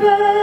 become